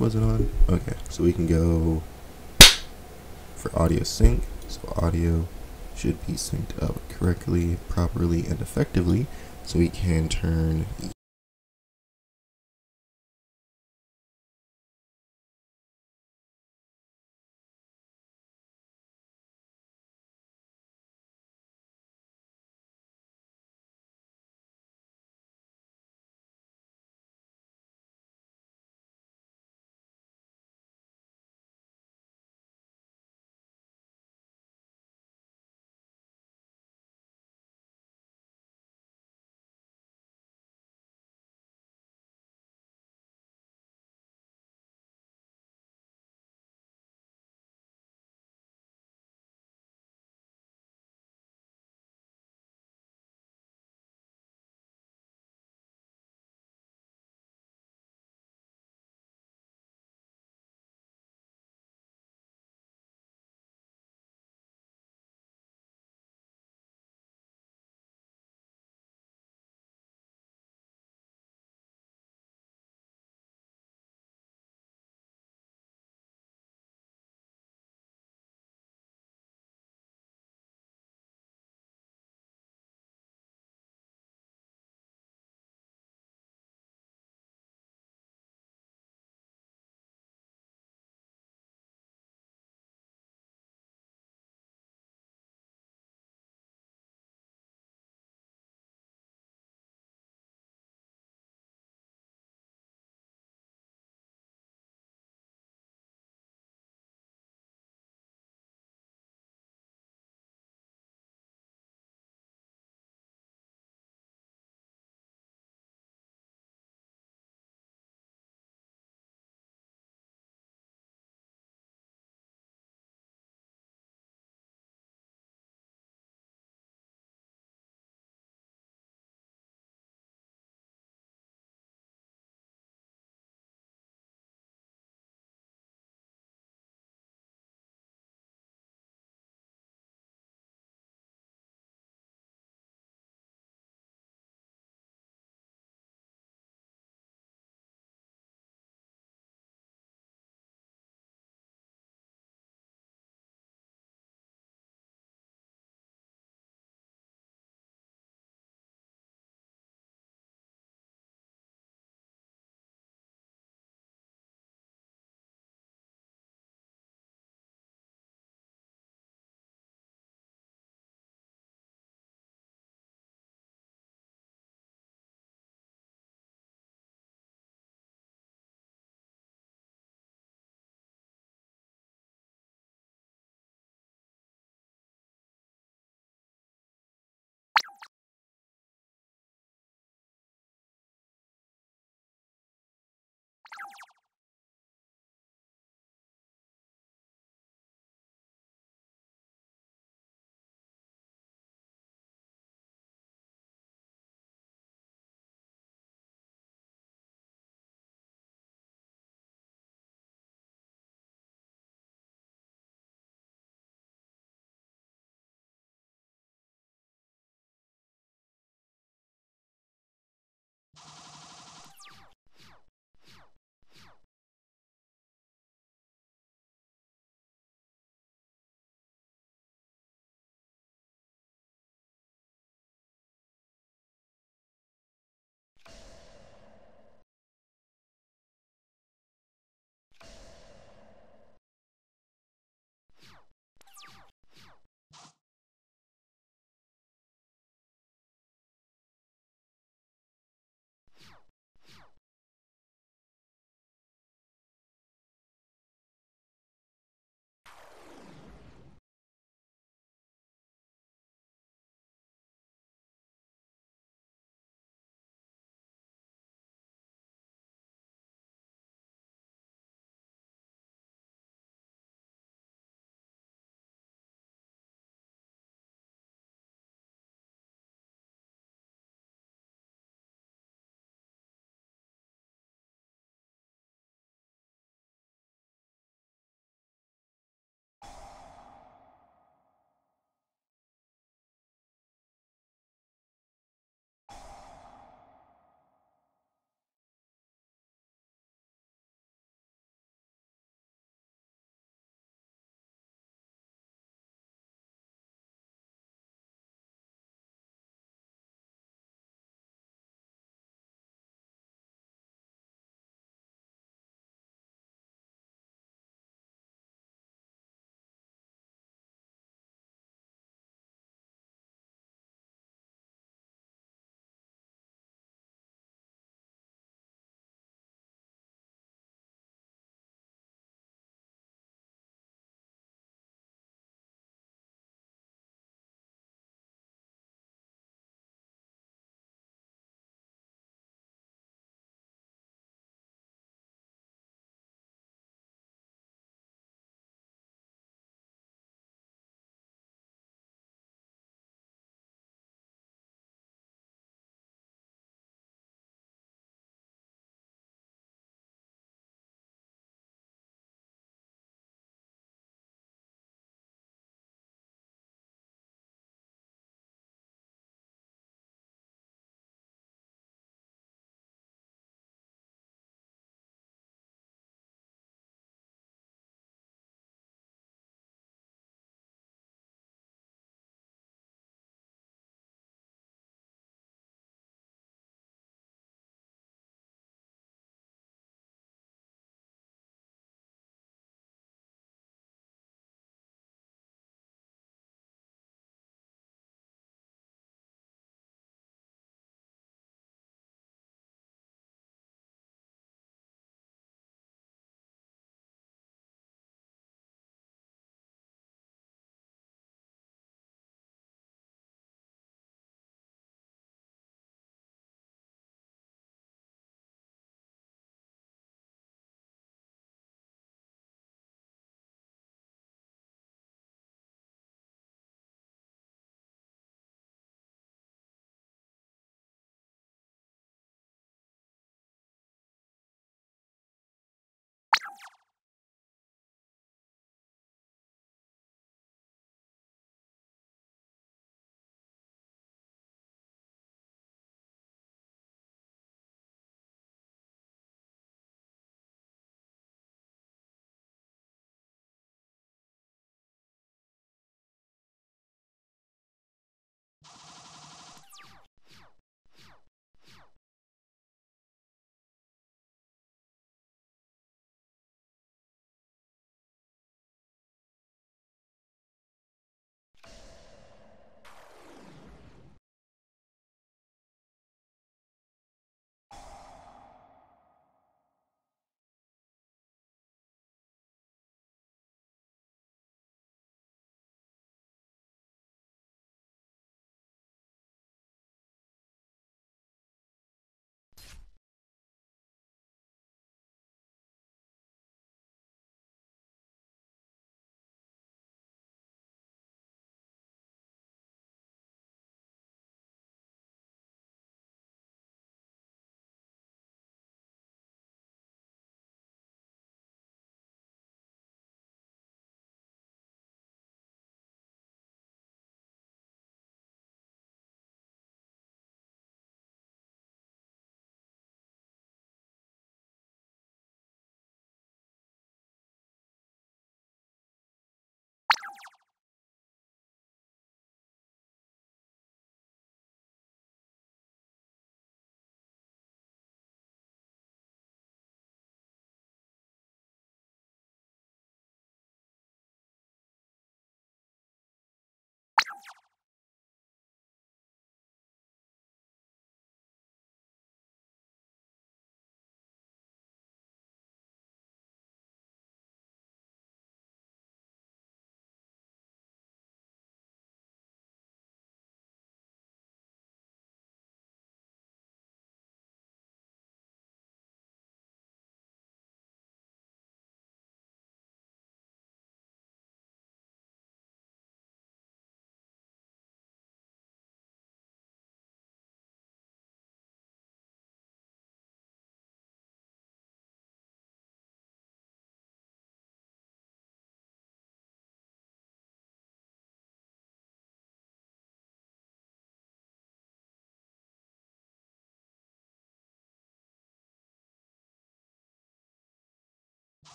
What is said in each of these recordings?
Was it on? Okay, so we can go for audio sync. So audio should be synced up correctly, properly, and effectively. So we can turn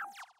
you